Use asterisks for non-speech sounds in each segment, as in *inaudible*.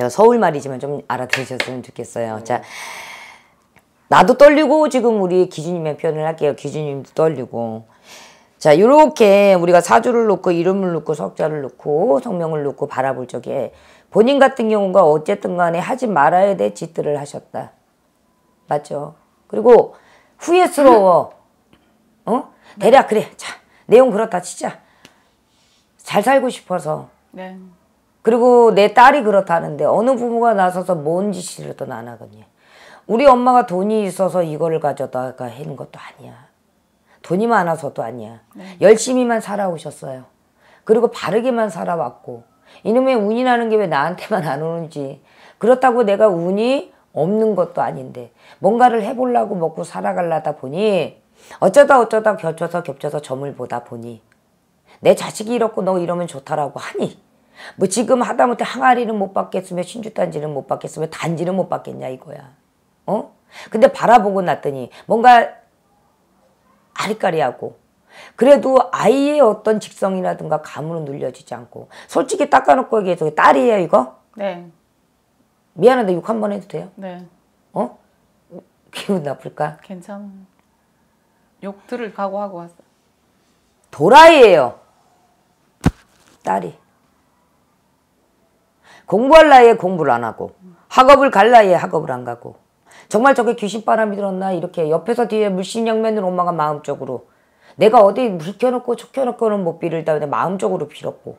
제가 서울 말이지만 좀 알아들으셨으면 좋겠어요. 자, 나도 떨리고 지금 우리 기준님의 표현을 할게요. 기준님도 떨리고. 자, 요렇게 우리가 사주를 놓고 이름을 놓고 석자를 놓고 성명을 놓고 바라볼 적에 본인 같은 경우가 어쨌든 간에 하지 말아야 될 짓들을 하셨다. 맞죠? 그리고 후회스러워. 어? 대략 그래. 자, 내용 그렇다 치자. 잘 살고 싶어서. 네. 그리고 내 딸이 그렇다는데 어느 부모가 나서서 뭔 짓이라도 안 하겠니? 우리 엄마가 돈이 있어서 이거를 가져다가 하는 것도 아니야. 돈이 많아서도 아니야. 열심히만 살아오셨어요. 그리고 바르게만 살아왔고 이놈의 운이라는 게 왜 나한테만 안 오는지 그렇다고 내가 운이 없는 것도 아닌데 뭔가를 해보려고 먹고 살아가려다 보니 어쩌다 어쩌다 겹쳐서 겹쳐서 점을 보다 보니 내 자식이 이렇고 너 이러면 좋다라고 하니 뭐 지금 하다못해 항아리는 못 받겠으면 신주단지는 못 받겠으면 단지는 못 받겠냐 이거야. 어? 근데 바라보고 났더니 뭔가 아리까리하고 그래도 아이의 어떤 직성이라든가 감으로 눌려지지 않고 솔직히 닦아놓고 얘기해서 딸이에요 이거? 네. 미안한데 욕 한 번 해도 돼요? 네. 어? 기분 나쁠까? 괜찮아. 욕 들을 각오하고 왔어. 도라이예요. 딸이. 공부할 나이에 공부를 안 하고 학업을 갈 나이에 학업을 안 가고 정말 저게 귀신바람이 들었나? 이렇게 옆에서 뒤에 물씬양면으로 엄마가 마음적으로 내가 어디 물 켜놓고 촉 켜놓고는 못 빌을다 근데 마음적으로 빌었고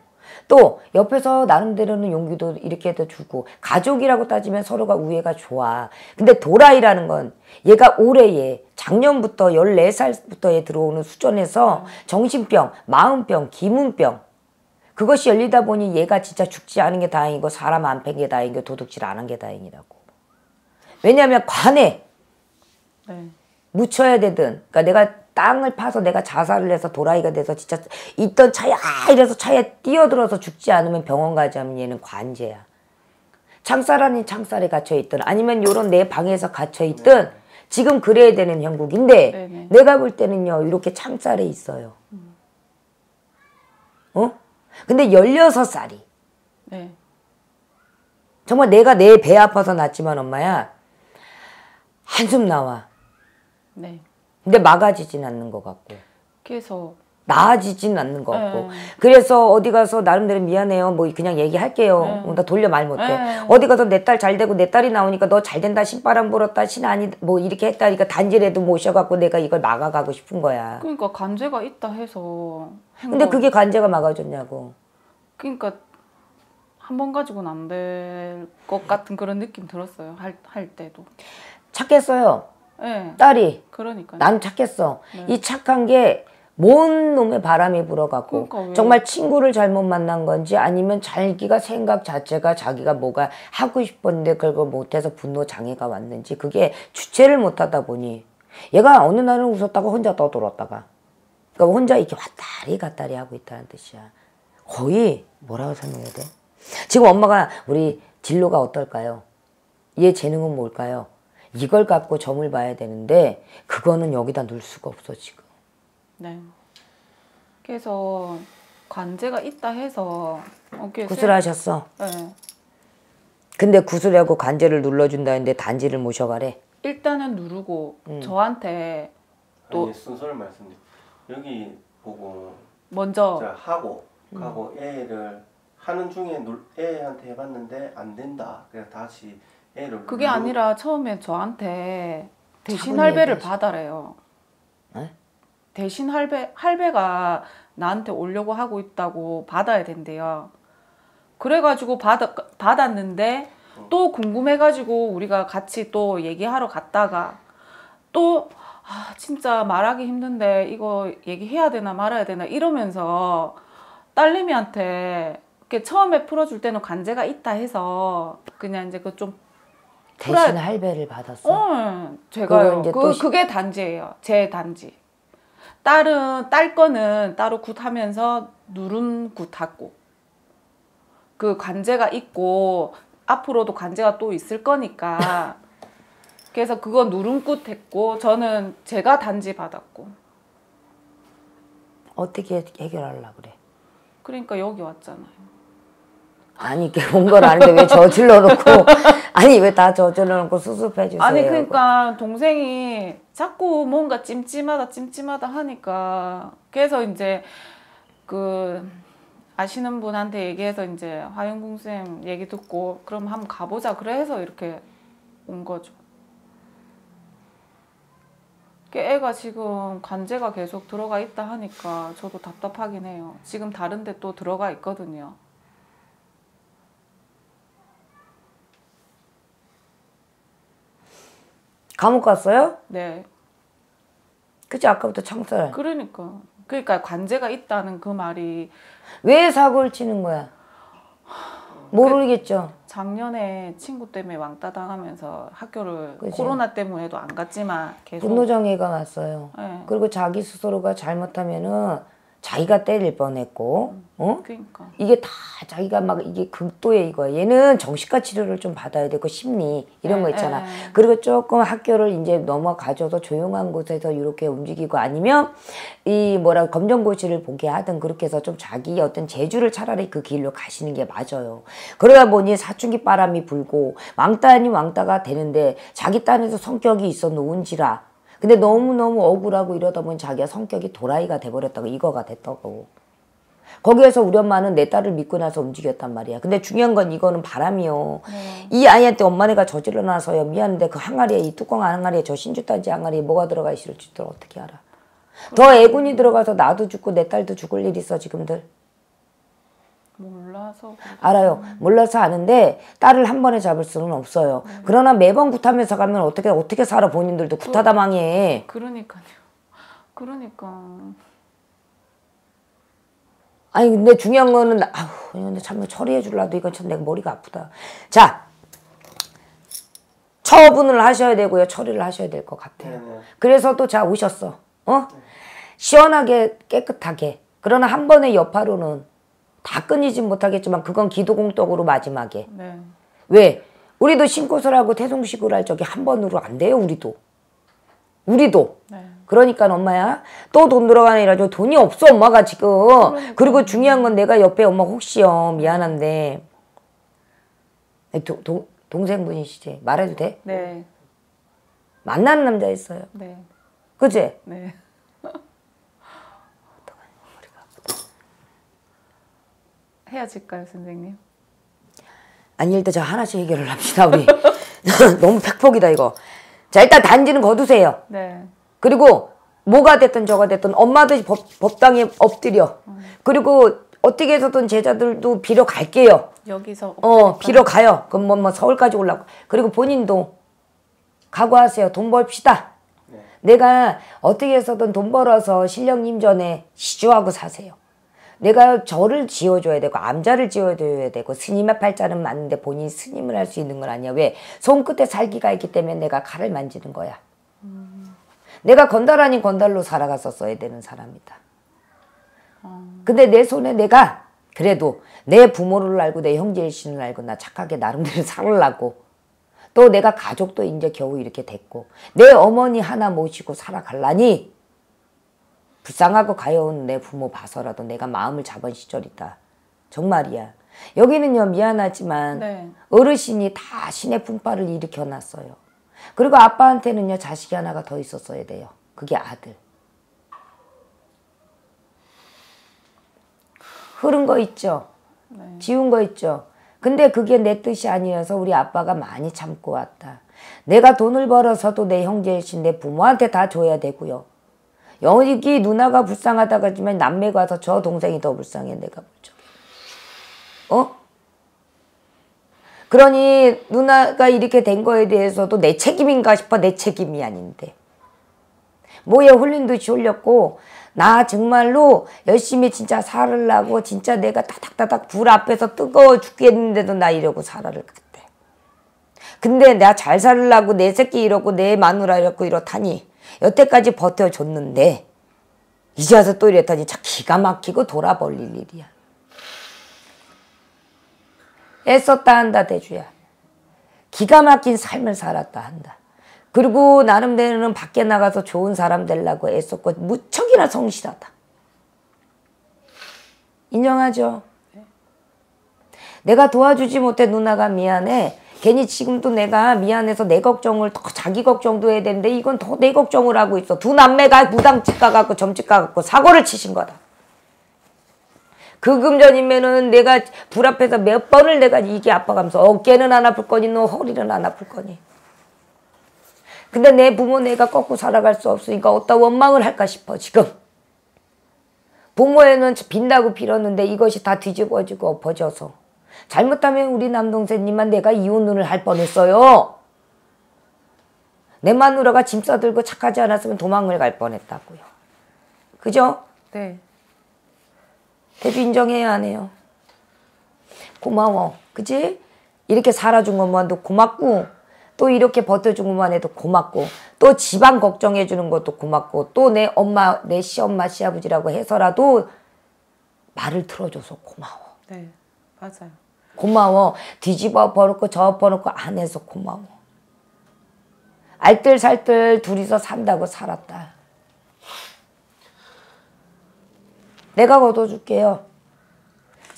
또 옆에서 나름대로는 용기도 이렇게 해도 주고 가족이라고 따지면 서로가 우애가 좋아. 근데 도라이라는 건 얘가 올해에 작년부터 14살부터 에 들어오는 수전에서 정신병, 마음병, 기문병 그것이 열리다 보니 얘가 진짜 죽지 않은 게 다행이고 사람 안 팬 게 다행이고 도둑질 안 한 게 다행이라고 왜냐하면 관에 네. 묻혀야 되든 그러니까 내가 땅을 파서 내가 자살을 해서 도라이가 돼서 진짜 있던 차에 아 이래서 차에 뛰어들어서 죽지 않으면 병원 가지 않으면 얘는 관제야. 창살 아닌 창살에 갇혀 있든 아니면 요런 내 방에서 갇혀 있든 지금 그래야 되는 형국인데 네네. 내가 볼 때는요 이렇게 창살에 있어요. 어? 근데 16살이 네. 정말 내가 내 배 아파서 낳지만 엄마야 한숨 나와. 네. 근데 막아지진 않는 것 같고 그래서 나아지진 않는 것 같고 네. 그래서 어디 가서 나름대로 미안해요 뭐 그냥 얘기할게요 어, 나 돌려 말 못해 네. 어디 가서 내 딸 잘 되고 내 딸이 나오니까 너 잘 된다 신바람 불었다 신 아니 뭐 이렇게 했다 니까 단지라도 모셔갖고 내가 이걸 막아가고 싶은 거야 그러니까 간제가 있다 해서 한 근데 거. 그게 관제가 막아줬냐고 그러니까 한 번 가지고는 안 될 것 같은 그런 느낌 들었어요. 할, 할 때도. 착했어요 예. 딸이 그러니까. 난 착했어 이 착한 게 뭔 놈의 바람이 불어갖고 그러니까 왜- 정말 친구를 잘못 만난 건지 아니면 자기가 생각 자체가 자기가 뭐가 하고 싶었는데 그걸 못해서 분노 장애가 왔는지 그게 주체를 못하다 보니 얘가 어느 날은 웃었다가 혼자 떠들었다가 그러니까 혼자 이렇게 왔다리 갔다리 하고 있다는 뜻이야 거의 뭐라고 설명해야 돼? 지금 엄마가 우리 진로가 어떨까요? 얘 재능은 뭘까요? 이걸 갖고 점을 봐야 되는데 그거는 여기다 놓을 수가 없어 지금. 네. 그래서 관제가 있다 해서 어깨 구슬하셨어. 네. 근데 구슬하고 관제를 눌러준다는데 단지를 모셔가래. 일단은 누르고 음. 저한테 또- 아니, 순서를 말씀드려. 여기 보고 먼저 자 하고 하고 애를 하는 중에 눌, 애한테 해봤는데 안 된다. 그래서 다시 애를 그게 누르- 아니라 처음에 저한테 대신 할배를 받아래요. 네? 대신 할배 할배가 나한테 오려고 하고 있다고 받아야 된대요. 그래가지고 받아 받았는데 또 궁금해가지고 우리가 같이 또 얘기하러 갔다가 또 아, 진짜 말하기 힘든데 이거 얘기해야 되나 말아야 되나 이러면서 딸내미한테 처음에 풀어줄 때는 관재가 있다 해서 그냥 이제 그좀 대신 할배를 받았어. 어, 제가요. 이제 그, 또 시- 그게 단지예요. 제 단지. 딸은 딸 거는 따로 굿하면서 누름 굿하고 그 관재가 있고 앞으로도 관재가 또 있을 거니까 *laughs* 그래서 그거 누름 굿 했고 저는 제가 단지 받았고 어떻게 해결하려 그래? 그러니까 여기 왔잖아요. 아니 이게 온건 아닌데 왜 저질러 놓고 *laughs* 아니 왜 다 저질러 놓고 수습해 주세요. 아니 그러니까 동생이 자꾸 뭔가 찜찜하다 찜찜하다 하니까 그래서 이제 그 아시는 분한테 얘기해서 이제 화영궁 쌤 얘기 듣고 그럼 한번 가보자 그래서 이렇게 온 거죠. 그 애가 지금 관제가 계속 들어가 있다 하니까 저도 답답하긴 해요. 지금 다른데 또 들어가 있거든요. 감옥 갔어요? 네. 그치 아까부터 청설. 그러니까 그러니까 관제가 있다는 그 말이 왜 사고를 치는 거야? 모르겠죠. 작년에 친구 때문에 왕따 당하면서 학교를 그치. 코로나 때문에도 안 갔지만 계속 분노장애가 왔어요. 네. 그리고 자기 스스로가 잘못하면은 자기가 때릴 뻔했고, 어? 그러니까 이게 다 자기가 막 이게 극도의 이거야. 얘는 정신과 치료를 좀 받아야 되고 심리 이런 거 네, 있잖아. 네, 네. 그리고 조금 학교를 이제 넘어가줘서 조용한 곳에서 이렇게 움직이고 아니면 이 뭐라 검정고시를 보게 하든 그렇게 해서 좀 자기 어떤 재주를 차라리 그 길로 가시는 게 맞아요. 그러다 보니 사춘기 바람이 불고 왕따 아닌 왕따가 되는데 자기 딴에서 성격이 있어 놓은지라. 근데 너무너무 억울하고 이러다 보니 자기가 성격이 도라이가 돼버렸다고 이거가 됐다고. 거기에서 우리 엄마는 내 딸을 믿고 나서 움직였단 말이야. 근데 중요한 건 이거는 바람이요. 이 아이한테 엄마네가 저질러 놔서요. 미안한데 그 항아리에 이 뚜껑 항아리에 저 신주단지 항아리에 뭐가 들어가 있을지 들 어떻게 알아. 더 애군이 들어가서 나도 죽고 내 딸도 죽을 일 있어 지금들. 몰라서 알아요. 몰라서 아는데 딸을 한 번에 잡을 수는 없어요. 그러나 매번 굿하면서 가면 어떻게 어떻게 살아 본인들도 굿하다 망해. 그러니까요. 그러니까 아니 근데 중요한 거는 나- 아우 근데 참 처리해 줄라도 이건 참 내가 머리가 아프다. 자 처분을 하셔야 되고요. 처리를 하셔야 될 것 같아요. 네네. 그래서 또 자 오셨어. 어? 시원하게 깨끗하게. 그러나 한 번의 여파로는 다 끊이진 못하겠지만 그건 기도 공덕으로 마지막에. 네. 왜? 우리도 신고설 하고 태송식을 할 적이 한 번으로 안 돼요. 우리도. 우리도. 네. 그러니까 엄마야 또 돈 들어가는 일이라 돈이 없어 엄마가 지금 그리고 중요한 건 내가 옆에 엄마 혹시요 미안한데 도, 동 동생분이시지 말해도 돼 네. 만나는 남자 있어요 네. 그지 네. 헤어질까요, 선생님? 아니 일단 저 하나씩 해결을 합시다 우리 *laughs* 너무 팩폭이다 이거 자 일단 단지는 거두세요 네. 그리고 뭐가 됐든 저가 됐든 엄마도 법, 법당에 엎드려 그리고 어떻게 해서든 제자들도 빌어 갈게요 여기서 어, 빌어 가요. 그럼 뭐, 뭐 서울까지 올라고. 그리고 본인도 각오하세요. 돈 벌시다. 네. 내가 어떻게 해서든 돈 벌어서 신령님 전에 시주하고 사세요. 내가 절을 지어줘야 되고 암자를 지어줘야 되고 스님의 팔자는 맞는데 본인이 스님을 할 수 있는 건 아니야. 왜? 손끝에 살기가 있기 때문에 내가 칼을 만지는 거야. 내가 건달 아닌 건달로 살아갔었어야 되는 사람이다. 근데 내 손에 내가 그래도 내 부모를 알고 내 형제신을 알고 나 착하게 나름대로 살으려고 또 내가 가족도 이제 겨우 이렇게 됐고 내 어머니 하나 모시고 살아갈라니 불쌍하고 가여운 내 부모 봐서라도 내가 마음을 잡은 시절이다. 정말이야. 여기는요 미안하지만 네. 어르신이 다 신의 풍파를 일으켜 놨어요. 그리고 아빠한테는요 자식이 하나가 더 있었어야 돼요. 그게 아들. 흐른 거 있죠. 네. 지운 거 있죠. 근데 그게 내 뜻이 아니어서 우리 아빠가 많이 참고 왔다. 내가 돈을 벌어서도 내 형제이신 내 부모한테 다 줘야 되고요. 여기 누나가 불쌍하다고 하지만 남매가 와서 저 동생이 더 불쌍해 내가 볼적 어? 그러니 누나가 이렇게 된 거에 대해서도 내 책임인가 싶어 내 책임이 아닌데 뭐에 홀린 듯이 홀렸고 나 정말로 열심히 진짜 살으려고 진짜 내가 따닥따닥 불 앞에서 뜨거워 죽겠는데도 나 이러고 살아를 갔대. 근데 내가 잘 살으려고 내 새끼 이러고 내 마누라 이러고 이렇다니 여태까지 버텨줬는데 이제 와서 또 이랬더니 참 기가 막히고 돌아버릴 일이야. 애썼다 한다 대주야. 기가 막힌 삶을 살았다 한다. 그리고 나름대로는 밖에 나가서 좋은 사람 되려고 애썼고 무척이나 성실하다. 인정하죠? 내가 도와주지 못해 누나가 미안해. 괜히 지금도 내가 미안해서 내 걱정을 더 자기 걱정도 해야 되는데 이건 더 내 걱정을 하고 있어. 두 남매가 무당집 가갖고 점집 가갖고 사고를 치신 거다. 그 금전이면은 내가 불 앞에서 몇 번을 내가 이게 아파가면서 어깨는 안 아플 거니 너 허리는 안 아플 거니. 근데 내 부모 내가 꺾고 살아갈 수 없으니까 어디다 원망을 할까 싶어 지금. 부모에는 빈다고 빌었는데 이것이 다 뒤집어지고 엎어져서 잘못하면 우리 남동생님만 내가 이혼을 할 뻔했어요. 내 마누라가 짐 싸들고 착하지 않았으면 도망을 갈 뻔했다고요. 그죠? 네. 대주 인정해야 하네요. 고마워. 그지? 이렇게 살아준 것만도 고맙고 또 이렇게 버텨준 것만 해도 고맙고 또 집안 걱정해 주는 것도 고맙고 또 내 엄마 내 시엄마 시아버지라고 해서라도 말을 들어줘서 고마워. 네. 맞아요. 고마워. 뒤집어 버놓고 저 버놓고 안 해서 고마워. 알뜰살뜰 둘이서 산다고 살았다. 내가 걷어줄게요.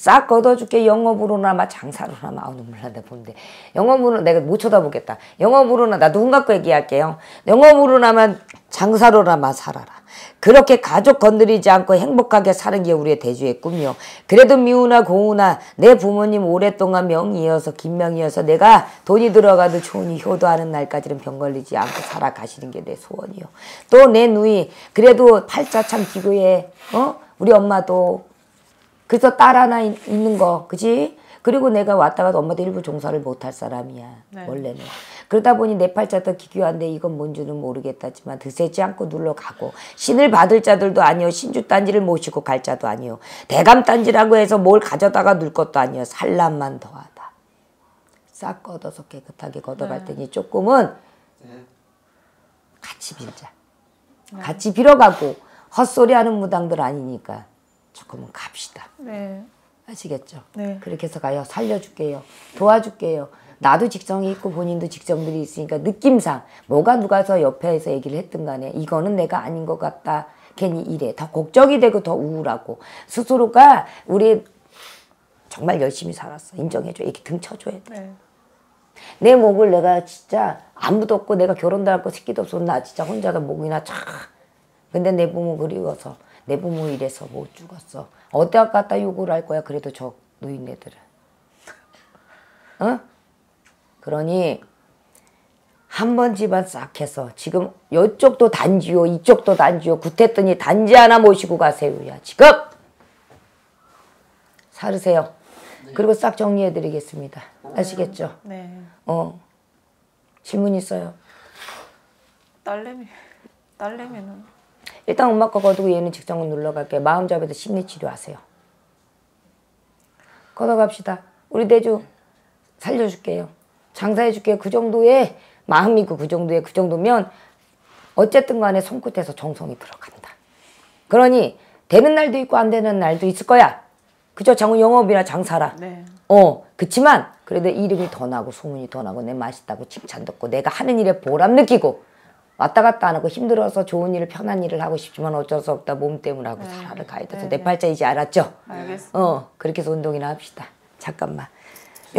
싹 걷어줄게 영업으로나마 장사로나마 아우 눈물 난다 보는데 영업으로 내가 못 쳐다보겠다 영업으로나 나 누군 갖고 얘기할게요 영업으로나마 장사로나마 살아라 그렇게 가족 건드리지 않고 행복하게 사는 게 우리의 대주의 꿈이요 그래도 미우나 고우나 내 부모님 오랫동안 명이 명이어서 내가 돈이 들어가도 좋으니 효도하는 날까지는 병 걸리지 않고 살아가시는 게 내 소원이요 또 내 누이 그래도 팔자 참 기구해 어 우리 엄마도 그래서 딸 하나 있- 있는 거, 그지? 그리고 내가 왔다 가도 엄마도 일부 종사를 못할 사람이야. 네. 원래는. 그러다 보니 내 팔자도 기교한데 이건 뭔지는 모르겠다지만 드세지 않고 눌러가고 신을 받을 자들도 아니요 신주 딴지를 모시고 갈 자도 아니요 대감 딴지라고 해서 뭘 가져다가 눌 것도 아니요 살람만 더하다. 싹 걷어서 깨끗하게 걷어갈 테니 조금은 같이 빌자. 같이 빌어가고 헛소리하는 무당들 아니니까 조금은 갑시다. 네. 아시겠죠? 네. 그렇게 해서 가요. 살려줄게요. 도와줄게요. 나도 직성이 있고 본인도 직성들이 있으니까 느낌상 뭐가 누가서 옆에서 얘기를 했든 간에 이거는 내가 아닌 것 같다. 괜히 이래. 더 걱정이 되고 더 우울하고 스스로가 우리 정말 열심히 살았어. 인정해줘. 이렇게 등 쳐줘야 돼. 네. 내 목을 내가 진짜 아무도 없고 내가 결혼도 할거 새끼도 없어 나 진짜 혼자서 목이나 차 근데 내 부모 그리워서 내 부모 이래서 못 죽었어 어디다 갖다 욕을 할 거야 그래도 저 노인네들은 어? 그러니 한 번 집안 싹 해서 지금 이쪽도 단지요 이쪽도 단지요 굿했더니 단지 하나 모시고 가세요야 지금 사르세요 그리고 싹 정리해 드리겠습니다 아시겠죠? 네. 어 질문 있어요. 딸내미. 딸내미는 일단 엄마 거 거두고 얘는 직장을 눌러 갈게. 마음 잡아서 심리 치료하세요. 걷어갑시다. 우리 대주 살려줄게요. 장사해줄게요. 그 정도의 마음이고 그 정도의 그 정도면 어쨌든 간에 손끝에서 정성이 들어간다. 그러니 되는 날도 있고 안 되는 날도 있을 거야. 그죠? 장우 영업이나 장사라. 네. 어, 그치만 그래도 이름이 더 나고 소문이 더 나고 내 맛있다고 칭찬 듣고 내가 하는 일에 보람 느끼고 왔다 갔다 안 하고 힘들어서 좋은 일을 편한 일을 하고 싶지만 어쩔 수 없다 몸 때문에 하고 살아를 가야 돼서 네, 내 네. 팔자 이제 알았죠? 알겠습니다. 어 그렇게 해서 운동이나 합시다 잠깐만